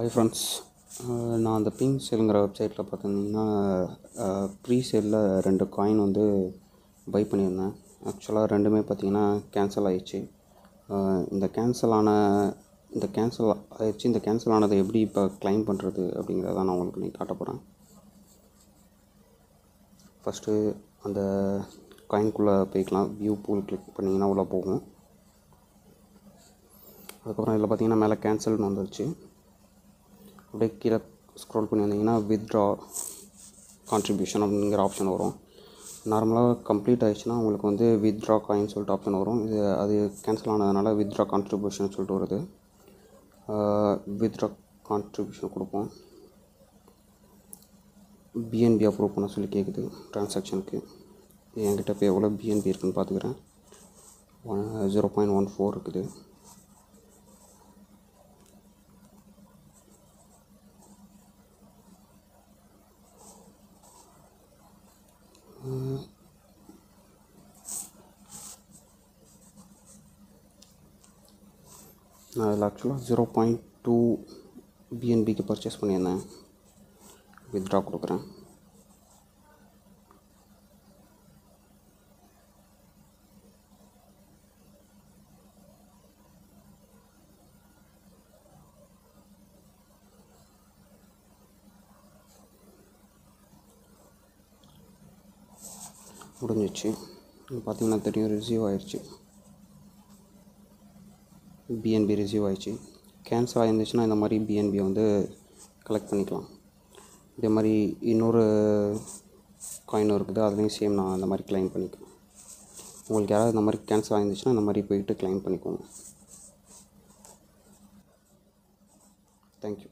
Hi friends நான் அந்த pink சேலுங்கிற வெப்சைட்டில் பார்த்தீங்கன்னா ப்ரீ சேலில் ரெண்டு காயின் வந்து பை பண்ணியிருந்தேன். ஆக்சுவலாக ரெண்டுமே பார்த்தீங்கன்னா கேன்சல் ஆயிடுச்சு. இந்த கேன்சல் ஆன இந்த கேன்சல் ஆயிடுச்சு இந்த கேன்சல் ஆனதை எப்படி இப்போ க்ளைம் பண்ணுறது அப்படிங்கிறத நான் உங்களுக்கு நீ காட்ட போகிறேன் ஃபஸ்ட்டு அந்த காயின்குள்ளே போய்க்கலாம். வியூ பூல் கிளிக் பண்ணிங்கன்னா உள்ளே போகும். அதுக்கப்புறம் இதில் பார்த்தீங்கன்னா மேலே கேன்சல்னு வந்துருச்சு. அப்படியே கீழே ஸ்க்ரோல் பண்ணி வந்தீங்கன்னா வித்ட்ரா கான்ட்ரிபியூஷன் அப்படிங்கிற ஆப்ஷன் வரும். நார்மலாக கம்ப்ளீட் ஆகிடுச்சுன்னா உங்களுக்கு வந்து வித்ட்ரா காயின் சொல்லிட்டு ஆப்ஷன் வரும். இது அது கேன்சல் ஆனதுனால வித்ட்ரா கான்ட்ரிபியூஷன் சொல்லிட்டு வருது. வித்ட்ரா கான்ட்ரிபியூஷன் கொடுப்போம். பிஎன்பி அப்ரூவ் பண்ண சொல்லி கேட்குது ட்ரான்சாக்ஷனுக்கு என்கிட்ட இப்போ எவ்வளோ பிஎன்பி இருக்குன்னு பார்த்துக்கிறேன் one zero point one four இருக்குது. அதில் ஆக்சுவலாக ஜீரோ பாயிண்ட் டூ பிஎன்பிக்கு பர்ச்சேஸ் பண்ணியிருந்தேன் வித்ட்ரா கொடுக்குறேன் முடிஞ்சிச்சு பார்த்தீங்கன்னா தெரியும் ரிசீவ் ஆயிடுச்சு பிஎன்பி ரிசீவ் ஆயிடுச்சு கேன்சல் ஆகிருந்துச்சுன்னா இந்த மாதிரி பிஎன்பியை வந்து கலெக்ட் பண்ணிக்கலாம். இதே மாதிரி இன்னொரு காயின் இருக்குது அதுலேயும் சேம் நான் அந்த மாதிரி கிளைம் பண்ணிக்குவேன் உங்களுக்கு யாராவது இந்த மாதிரி கேன்சல் ஆகிருந்துச்சுன்னா இந்த மாதிரி போயிட்டு கிளைம் பண்ணிக்கோங்க. தேங்க்யூ